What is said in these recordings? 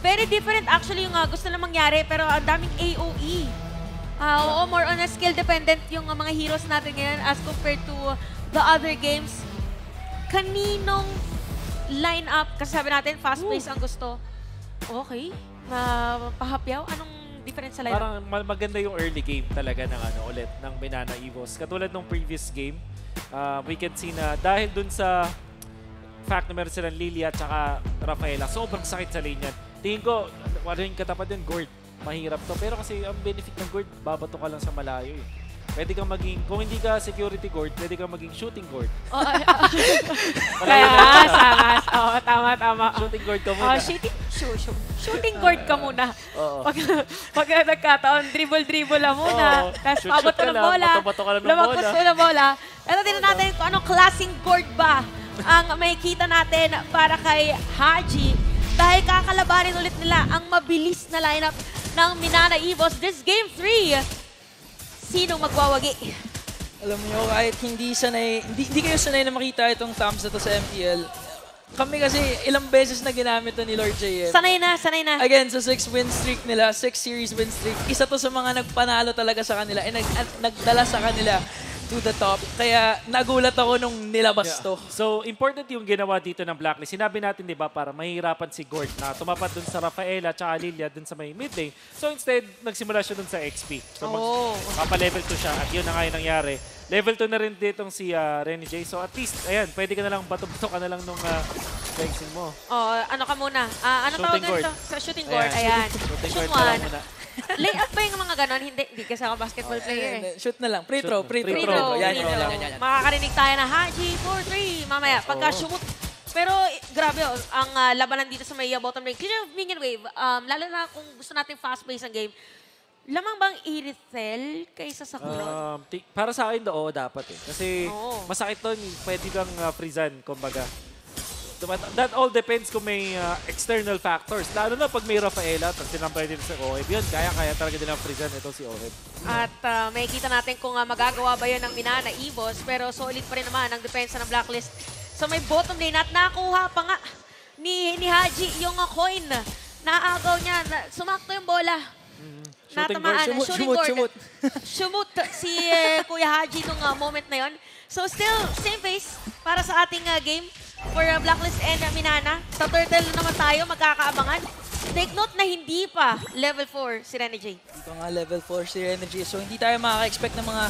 very different actually yung uh, gusto na mangyari pero ang daming AOE. Ah, oo, more on a skill dependent yung uh, mga heroes natin ngayon as compared to the other games. Kaninong line-up, kasi sabi natin, fast-pace ang gusto. Okay. Na pahapyaw, anong difference sa line-up? Parang ma- maganda yung early game talaga ng ano ulit ng Banana Evos. Katulad ng previous game, uh, we can see na dahil dun sa fact na meron silang Lilia at saka Rafaela, sobrang sakit sa lane yan. Tingin ko, ano yung katapat yun, Gord. Mahirap to. Pero kasi ang benefit ng Gord, babato ka lang sa malayo eh. Pwede kang maging, kung hindi ka security guard, pwede kang maging shooting guard. Oh, ay, Malayo Kaya sangas. Oo, tama, tama. Shooting guard ka muna. Oh, shooting, shoot, shoot. shooting guard ka muna. Oo. Pag, pag nagkataon, dribble-dribble lang muna. Oo. Tapos ka ng bola. bato-bato ka lang ng Lumagpas bola. mo ng bola. Ito, tingnan natin kung anong klaseng guard ba ang makikita natin para kay Haji. Dahil kakalabanin ulit nila ang mabilis na lineup ng Minana Evos. This game 3, sinong magwawagi? Alam niyo, kahit hindi sanay, hindi, hindi kayo sanay na makita itong thumbs na to sa MPL. Kami kasi ilang beses na ginamit to ni Lord JM. Sanay na, sanay na. Again, sa six win streak nila, six series win streak, isa to sa mga nagpanalo talaga sa kanila, eh, nag, at nagdala sa kanila to the top. Kaya nagulat ako nung nilabas to. So, important yung ginawa dito ng Blacklist. Sinabi natin, di ba, para mahirapan si Gord na tumapat dun sa Rafaela at Lilia dun sa may mid lane. So, instead, nagsimula siya dun sa XP. So, mag, Oo. papa-level 2 siya at yun na nga yung nangyari. Level 2 na rin ditong si uh, Renny J. So, at least, ayan, pwede ka na lang, bato-bato ka na lang nung uh, flexing mo. Oh, ano ka muna? Ah, ano Shooting tawag guard. nito? Sa shooting guard. Ayan. Ayan. Shooting Shoot guard ka lang one. Muna. Layup ba yung mga ganon? Hindi, hindi kasi ako basketball player eh. Shoot na lang. Free throw, free throw. Free Free throw, Yan, free yan, throw. yan, yan, yan. Makakarinig tayo na Haji 4-3 mamaya pagka Oo. shumut. Pero grabe oh, ang ah, labanan dito sa may uh, bottom lane. Clear of minion wave, um, lalo na kung gusto natin fast pace ang game. Lamang bang Irithel kaysa sa Kulot? Um, para sa akin, oo, dapat eh. Kasi Oo. masakit to, pwede kang uh, freezan, kumbaga. Diba, That all depends kung may uh, external factors. Lalo na pag may Rafaela, tapos tinampay din sa Oheb. Yun, kaya-kaya talaga nilang freezan ito si Oheb. At ah, makikita natin kung ah, magagawa ba yun ng Minana Evos. Pero solid pa rin naman ang depensa ng Blacklist sa may bottom lane. At nakuha pa nga ni, ni Haji yung ah, coin. Naagaw niya. Na, sumakto yung bola. Shooting Natamaan. guard. Shumut, shooting shumut, shumut. Shumut si eh, Kuya Haji nung ah, moment na yon. So still, same pace para sa ating ah, game for ah, Blacklist and ah, Minana. Sa Turtle naman tayo, magkakaabangan. Take note na hindi pa level 4 si Rene J. Dito nga level 4 si Energy. So hindi tayo makaka-expect ng mga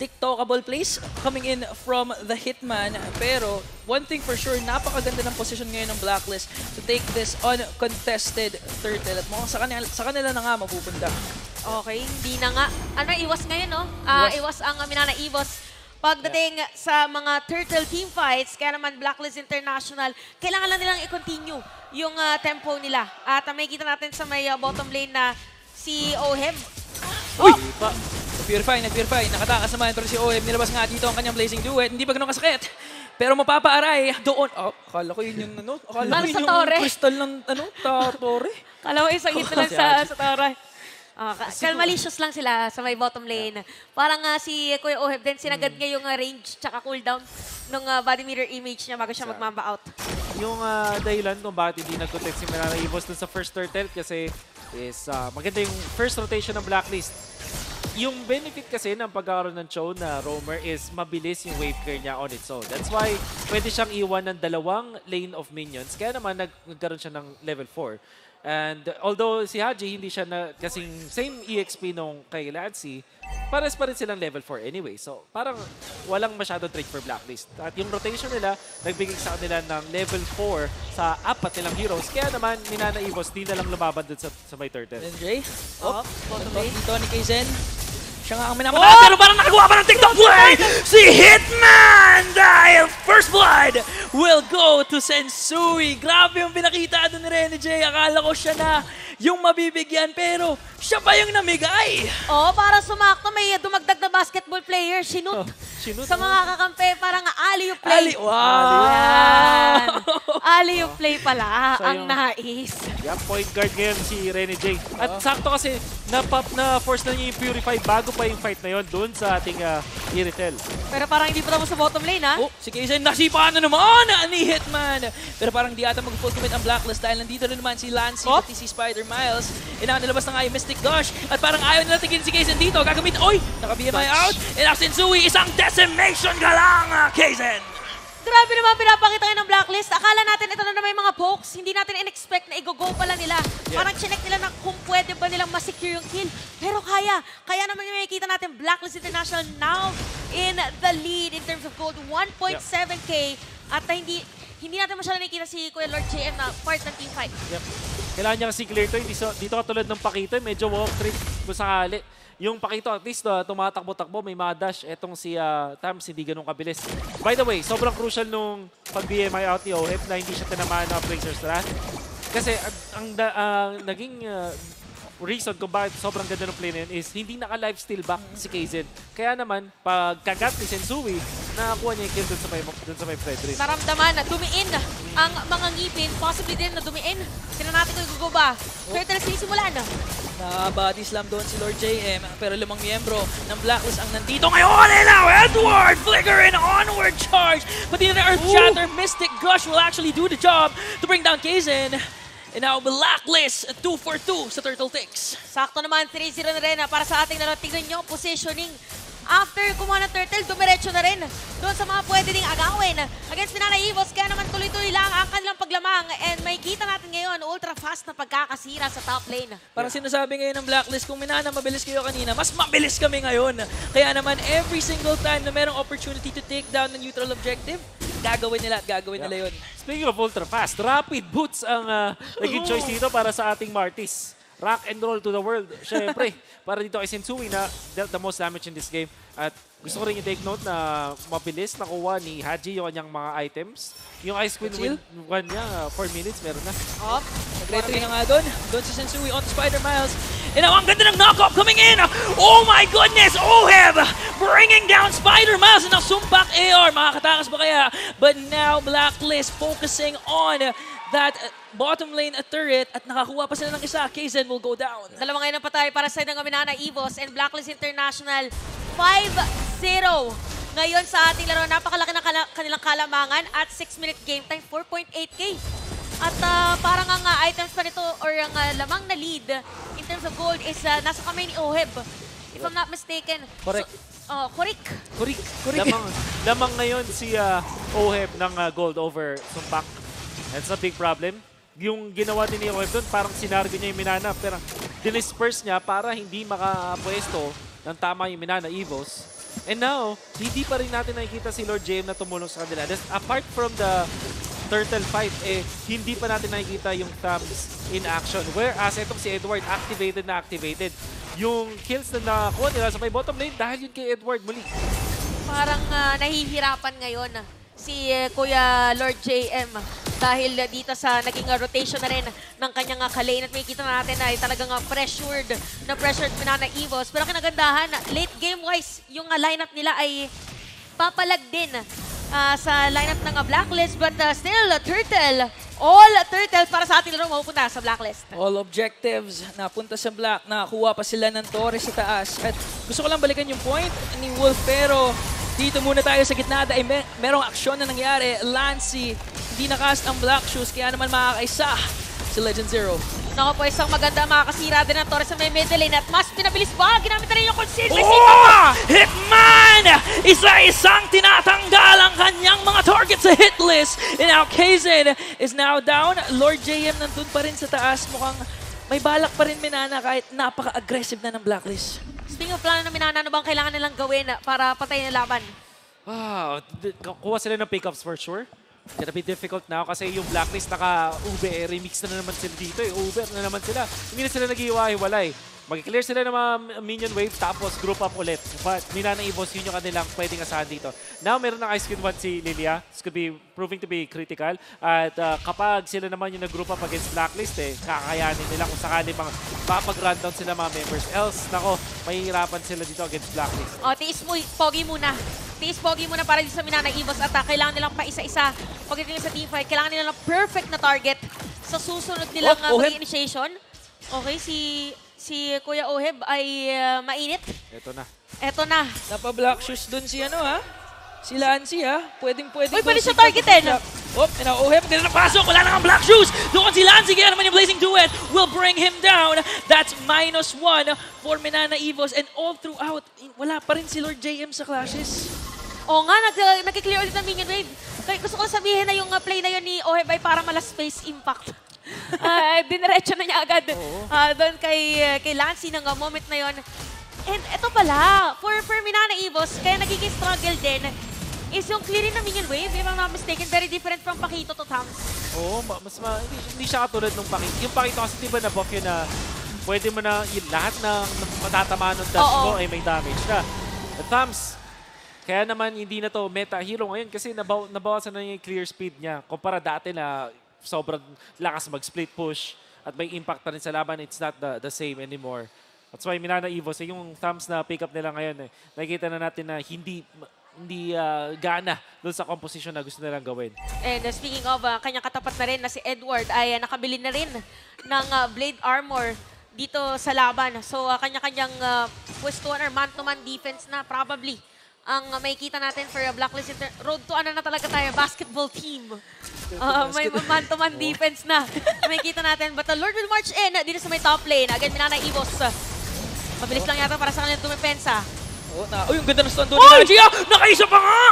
TikTokable plays coming in from the Hitman. Pero one thing for sure, napakaganda ng position ngayon ng Blacklist to take this uncontested turtle. At mukhang sa kanila, sa kanila na nga mapupunta. Okay, hindi na nga. Ano, iwas ngayon, no? Ah, iwas ang uh, Minana Evos. Pagdating sa mga turtle team fights, kaya naman Blacklist International, kailangan lang nilang i-continue yung ah, tempo nila. At uh, may kita natin sa may ah, bottom lane na si Oheb. Uy! Pa, na-purify, na-purify. Nakatakas naman pero si OM nilabas nga dito ang kanyang Blazing Duet. Hindi pa ganun kasakit. Pero mapapaaray doon. Oh, akala ko yun yung ano. Akala ko yun tore. yung crystal ng ano, ta tore. Kala mo isang hit lang sa, sa Taray. Ah, ka- kalmalicious lang sila sa may bottom lane. Parang nga si Kuya Oheb din, sinagad niya yung ah, range tsaka cooldown ng body meter image niya bago siya magmamba out. Yung ah, dahilan kung bakit hindi nag-protect si Manana Evos dun sa first turtle kasi is ah, maganda yung first rotation ng Blacklist. Yung benefit kasi ng pagkakaroon ng Cho na roamer is mabilis yung wave clear niya on its own. That's why pwede siyang iwan ng dalawang lane of minions. Kaya naman nag nagkaroon siya ng level 4. And although si Haji hindi siya na kasing same EXP nung kay Lancy, pares pa rin silang level 4 anyway. So parang walang masyado trade for Blacklist. At yung rotation nila, nagbigay sa kanila ng level 4 sa apat nilang heroes. Kaya naman, Minana Evos, di na lang lumaban dun sa, sa may turtle. NJ. Oh, bottom lane. Dito ni Kaizen. Siya nga ang minamataas, pero parang nakagawa pa ng TikTok play! Si Hitman! Dahil first blood will go to Sensui. Grabe yung pinakita doon ni Rene J. Akala ko siya na. yung mabibigyan pero siya pa yung namigay. Oo, para sumakto, may dumagdag na basketball player. Sinut. Oh, sinut, Sa oh. mga kakampi, parang alley play. Ali, wow! Yan. alley play pala So, ang yung- nais. Yeah, point guard ngayon si Rene J. At sakto kasi na, na force na niya yung Purify bago pa yung fight na yon doon sa ating uh, Iritel. Pero parang hindi pa tapos sa bottom lane, ha? Oh, si Kaysen nasipa na naman ni Hitman. Pero parang di ata mag-full commit ang Blacklist dahil nandito na naman si Lancy Oh. at si Spider Miles. Ina nilabas na nga yung Mystic Dash at parang ayaw nila tigil si Kaysen dito. Gagamit, oy! Naka-BMI out. And ang Sensui, isang decimation ka lang, ah, Kaysen! Grabe naman pinapakita ngayon ng blacklist. Akala natin ito na naman yung mga pokes. Hindi natin in-expect na i-go pala nila. Parang chinek nila na kung pwede ba nilang masecure yung kill. Pero kaya. Kaya naman yung makikita natin Blacklist International now in the lead in terms of gold. 1.7k. At na hindi hindi natin masyadong nakikita si Kuya Lord JM na part ng team fight. Yep. Kailangan niya kasi clear to. So, dito katulad ng Pakito, medyo walk trip kung sakali. Yung Pakito, at least uh, tumatakbo-takbo, may mga dash. Etong si uh, Tams, hindi ganun kabilis. By the way, sobrang crucial nung pag-BMI out ni OF na hindi siya tinamaan ng Blazer Strat. Kasi ang, ang ah, naging uh, reason kung bakit sobrang ganda ng play na yun is hindi naka-lifesteal back si KZ. Kaya naman, pag kagat ni Sensui, nakakuha niya yung kill dun sa may, dun sa may Fredrin. Naramdaman na dumiin ang mga ngipin. Possibly din na dumiin. Tingnan natin kung gugo ba. Turtle sinisimulan. Nakabody slam doon si Lord JM pero limang miyembro ng Blacklist ang nandito ngayon and now Edward flicker and onward charge pati na Earth Shatter Mystic Gush will actually do the job to bring down Kaizen and now Blacklist 2 for 2 sa Turtle Ticks Sakto naman, 3-0 na rin ah, para sa ating laro. Tignan nyo, positioning. After kumuha ng turtle, dumiretso na rin doon sa mga pwede ding agawin. Against Pinana Evils, kaya naman tuloy-tuloy lang ang kanilang paglamang. And may kita natin ngayon, ultra fast na pagkakasira sa top lane. Parang sinasabi ngayon ng Blacklist, kung minana mabilis kayo kanina, mas mabilis kami ngayon. Kaya naman, every single time na merong opportunity to take down the neutral objective, gagawin nila at gagawin nila yun. Speaking of ultra fast, rapid boots ang uh, naging choice dito para sa ating Martis. Rock and roll to the world. Siyempre, para dito kay Sensui na dealt the most damage in this game. At gusto ko rin i-take note na mabilis nakuha ni Haji yung kanyang mga items. Yung Ice Queen win, one niya, 4 minutes, meron na. Up. Nag-retry na nga doon. Doon si Sensui on Spider Miles. And now, ang ganda ng knock-off coming in! Oh my goodness! Oheb! Bringing down Spider Miles and now Sumpak AR. Makakatakas ba kaya? But now, Blacklist focusing on that uh, bottom lane uh, turret at nakakuha pa sila ng isa. Kaizen will go down. Dalawa ngayon ang patay para sa ng Aminana Evos and Blacklist International 5-0. Ngayon sa ating laro, napakalaki ng kala- kanilang kalamangan at 6-minute game time, 4.8k. At ah, parang ang ah, items pa nito or ang ah, lamang na lead terms of gold is ah, nasa kamay ni Oheb. If I'm not mistaken. Correct. So, oh, Korik. Kurik. Kurik. Lamang, lamang ngayon si uh, Oheb ng uh, gold over Sumpak. That's a big problem. Yung ginawa din ni Oheb doon, parang sinargo niya yung Minana. Pero dinisperse niya para hindi makapwesto ng tama yung Minana Evos. And now, hindi pa rin natin nakikita si Lord JM na tumulong sa kanila. That's, apart from the turtle fight, eh, hindi pa natin nakikita yung thumbs in action. Whereas itong si Edward, activated na activated. Yung kills na nakakuha nila sa may bottom lane dahil yun kay Edward muli. Parang ah, nahihirapan ngayon ah, si eh, Kuya Lord JM dahil ah, dito sa naging ah, rotation na rin ng kanyang uh, kalane at makikita na natin na ay talagang ah, pressured na pressured Pinana Evos. Pero kinagandahan, late game-wise, yung ah, lineup nila ay papalag din ah, sa lineup ng ah, Blacklist but ah, still, ah, Turtle, all Turtle para sa ating laro mapupunta sa Blacklist. All objectives napunta sa black. Nakakuha pa sila ng Torres sa taas. At gusto ko lang balikan yung point ni Wolf pero dito muna tayo sa gitna dahil may, merong aksyon na nangyari. Lancy, hindi nakast ang black shoes kaya naman makakaisa si Legend Zero. Naku po, isang maganda makakasira din ng Torres sa may middle lane at mas pinabilis ba? Ginamit na rin yung conceal. Oh! Hitman! Isa-isang tinatanggal ang kanyang mga targets sa hit list. And now Kaizen is now down. Lord JM nandun pa rin sa taas. Mukhang may balak pa rin Minana kahit napaka-aggressive na ng blacklist. Speaking of plano na minana, ano bang kailangan nilang gawin para patayin ang laban? Wow, kuha sila ng pickups for sure. Gonna be difficult now kasi yung blacklist naka-ube, eh, remix na, naman sila dito eh. Uber na naman sila. Hindi na sila nag-iwa-hiwalay. Mag-clear sila ng mga minion wave tapos group up ulit. But Minana Evos, yun yung kanilang pwedeng asahan dito. Now, meron ng Ice Queen 1 si Lilia. This could be proving to be critical. At ah, kapag sila naman yung nag-group up against Blacklist, eh, kakayanin nila kung sakali mga papag-rundown sila mga members. Else, nako, mahihirapan sila dito against Blacklist. O, tiis mo, pogi muna. Tiis pogi muna para dito sa Minana Evos at ah, kailangan nilang pa isa-isa. Pagdating sa teamfight, kailangan nila ng perfect na target sa susunod nilang Oh, uh, Oheb. initiation. Okay, si si Kuya Oheb ay ah, mainit. Ito na. Eto na. Napa-black shoes dun si ano ha? Si Lancy ha? Pwedeng pwedeng. Uy, pwede siya targetin. sa black. Oh, inauuhip. Ganun ang pasok. Wala nang black shoes. Doon si Lancy. Kaya naman yung Blazing Duet will bring him down. That's minus one for Minana Evos. And all throughout, wala pa rin si Lord JM sa clashes. Oo nga, nag, nag-clear ulit ng minion wave. Kaya gusto ko sabihin na yung uh, play na yun ni Oheb ay para mala space impact. uh, diniretso na niya agad uh, doon kay, kay Lancy ng uh, moment na yon. And ito pala, for, for Minana Evos, kaya nagiging struggle din is yung clearing ng minion wave, if I'm not mistaken, very different from Pakito to Tams. Oo, ma- mas ma- hindi, hindi siya katulad nung pakito. Yung pakito kasi di ba na buff yun na pwede mo na yung lahat ng ng matatamaan ng dash Oo. mo ay may damage na. The thumbs, kaya naman hindi na to meta hero ngayon kasi nabaw, nabawasan na yung clear speed niya. Kumpara dati na sobrang lakas mag-split push at may impact pa rin sa laban, it's not the, the same anymore. That's why Minana Evos, eh, yung thumbs na pick up nila ngayon, eh, nakikita na natin na hindi hindi ah, gana doon sa composition na gusto nilang gawin. And uh, speaking of, uh, kanyang katapat na rin na si Edward ay uh, nakabili na rin ng uh, blade armor dito sa laban. So, uh, kanya-kanyang uh, pwestuhan or man-to-man defense na probably ang makikita natin for a Blacklist Inter- Road to ano na talaga tayo, basketball team. Uh, may man-to-man defense na makikita natin. But the Lord will march in dito sa may top lane. Again, Minana. Uh, mabilis lang yata para sa kanilang tumipensa. Oh, na, uy, ang ganda ng stun doon. Ah, nakaisa pa nga!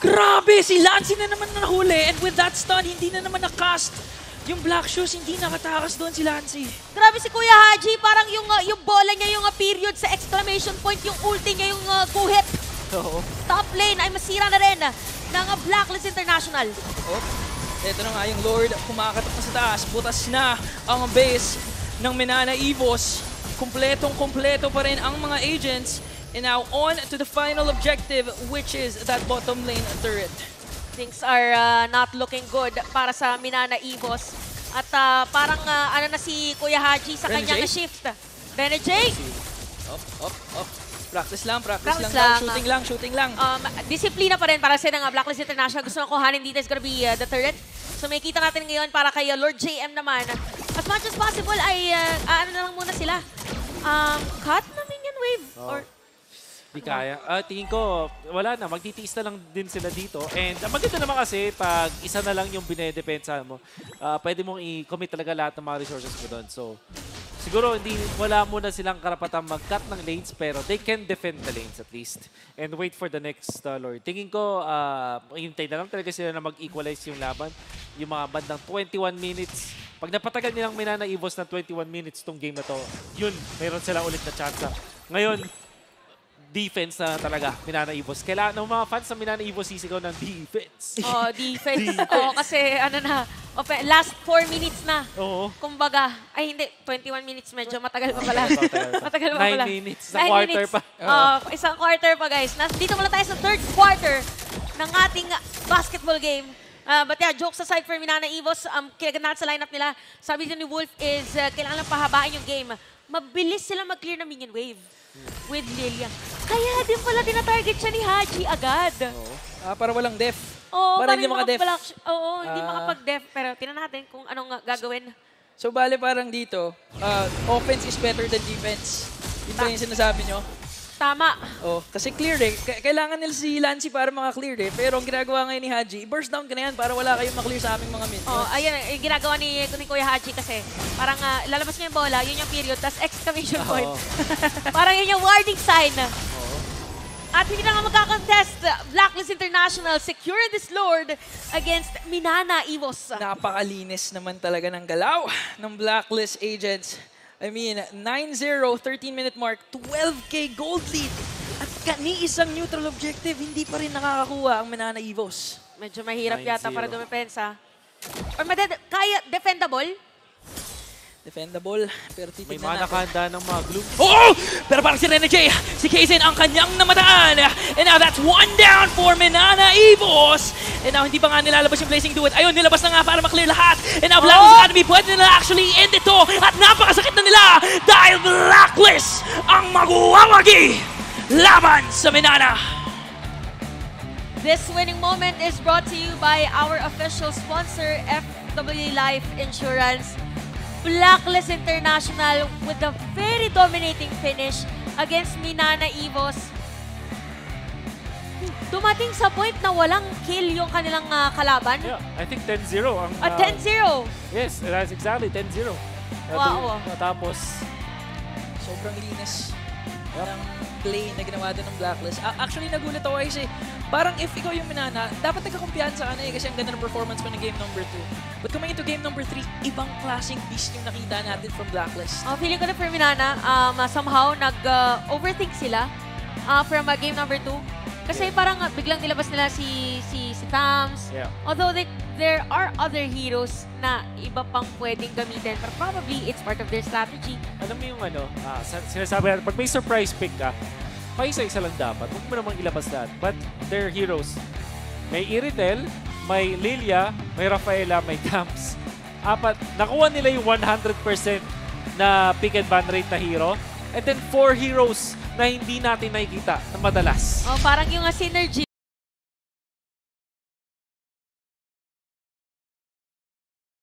Grabe, si Lancy na naman na nahuli. And with that stun, hindi na naman nakast. Yung black shoes, hindi nakatakas doon si Lancy. Grabe si Kuya Haji, parang yung uh, yung bola niya yung uh, period sa exclamation point, yung ulti niya yung uh, guhit. Oo. Top lane ay masira na rin ng Blacklist International. Oh, eto na nga yung Lord, kumakatok na sa taas. Butas na ang base ng Minana Evos. Kumpletong kumpleto pa rin ang mga agents. And now on to the final objective, which is that bottom lane turret. Things are uh, not looking good para sa Minana Evos. At uh, parang uh, ano na si Kuya Haji sa Renegade? kanyang shift. Renegade! Up, up, up. Practice lang, practice, Practice lang. lang. Shooting lang, shooting lang. Um, disiplina pa rin para sa ng uh, Blacklist International. Gusto nang kuhanin dito is gonna be uh, the turret. So may kita natin ngayon para kay uh, Lord JM naman. As much as possible ay uh, ano na lang muna sila. Um, cut na minion wave. Oo. Or Di kaya. Ah, tingin ko, wala na. Magtitiis na lang din sila dito. And ang maganda naman kasi, pag isa na lang yung binedepensa mo, ah, pwede mong i-commit talaga lahat ng mga resources mo doon. So, siguro hindi wala muna silang karapatang mag-cut ng lanes, pero they can defend the lanes at least. And wait for the next uh, Lord. Tingin ko, uh, hintay na lang talaga sila na mag-equalize yung laban. Yung mga bandang 21 minutes. Pag napatagal nilang Minana Evos ng 21 minutes tong game na to, yun, mayroon sila ulit na chance. Ngayon, defense na talaga, Minana Evos. Kailangan ng mga fans ng Minana Evos sisigaw ng defense. Oh, defense. Oo, kasi ano na, last 4 minutes na. Oo. Kumbaga, ay hindi, 21 minutes medyo matagal pa pala. Matagal pa, pala. minutes, isang Nine quarter minutes. pa. Oo, isang quarter pa guys. Nas, dito muna tayo sa third quarter ng ating basketball game. Uh, but yeah, jokes aside for Minana Evos, um, kinagandaan sa lineup nila, sabi ni Wolf is uh, kailangan lang pahabain yung game. Mabilis sila mag-clear ng minion wave with Lilia. Kaya din pala tinatarget siya ni Haji agad. Ah, para walang def. Oo, para hindi maka-def. Oo, hindi Ah. makapag-def. Pero tinan natin kung anong uh, gagawin. So, bale parang dito, ah, offense is better than defense. Yun ba yung sinasabi nyo? Tama. Oh, kasi clear eh. K- kailangan nila si Lancy para maka-clear eh. Pero ang ginagawa ngayon ni Haji, burst down ka na yan para wala kayong maklear sa aming mga minions. Oh, ayun, yung ginagawa ni, ni Kuya Haji kasi parang uh, lalabas niya yung bola, yun yung period, tas exclamation point. parang yun yung warning sign. At hindi na nga magkakcontest, Blacklist International secured this Lord against Minana Evos. Napakalinis naman talaga ng galaw ng Blacklist Agents. I mean, 9-0, 13-minute mark, 12k gold lead. At kani isang neutral objective, hindi pa rin nakakakuha ang Manana Evos. Medyo mahirap 9-0. yata para dumepensa. Or maded kaya, defendable? Defendable, pero May titignan mana natin. kahanda ng mga gloom. Oh! Pero parang si Rene J, si Kaizen ang kanyang namataan. And now that's one down for Menana Evos. And now hindi pa nga nilalabas yung Blazing Do It. Ayun, nilabas na nga para maklear lahat. And now Blacklist Oh! Academy, pwede nila actually end ito. At napakasakit na nila dahil Blacklist ang magwawagi laban sa Menana. This winning moment is brought to you by our official sponsor, FW Life Insurance. Blacklist International with a very dominating finish against Minana Evos. Dumating sa point na walang kill yung kanilang ah, kalaban. Yeah, I think 10-0 ang... At ah, 10-0. Yes, that's exactly 10-0. Wow. Tapos, Sobrang linis ng play na ginawa din ng Blacklist. A- actually, nagulat ako kasi parang if ikaw yung minana, dapat nagkakumpiyansa ka na eh kasi ang ganda ng performance mo ng game number 2. But coming into game number 3, ibang klaseng beast yung nakita natin from Blacklist. Oh, feeling ko na for Minana, um, ah, somehow nag-overthink sila ah, from ah, game number 2. Kasi parang ah, biglang nilabas nila si si si Tams. yeah. Although they, there are other heroes na iba pang pwedeng gamitin, but probably it's part of their strategy. Alam mo yung ano, sa- sinasabi natin, pag may surprise pick ka, paisa-isa lang dapat. Huwag mo namang ilabas lahat. But they're heroes. May Iritel, may Lilia, may Rafaela, may Camps. Apat. Nakuha nila yung 100% na pick and ban rate na hero. And then four heroes na hindi natin nakikita na madalas. Oh, parang yung synergy